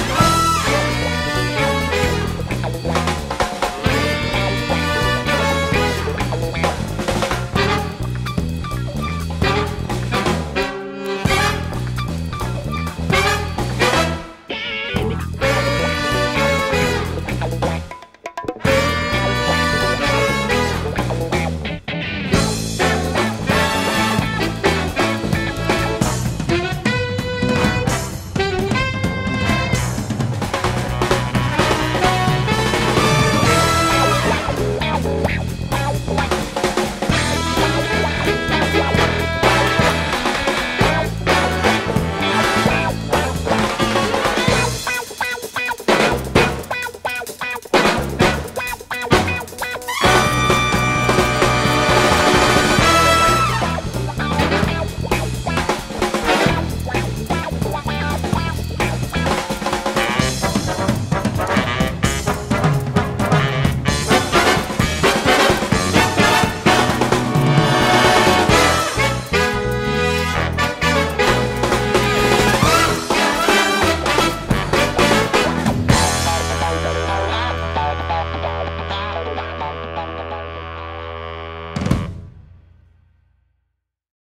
Bye.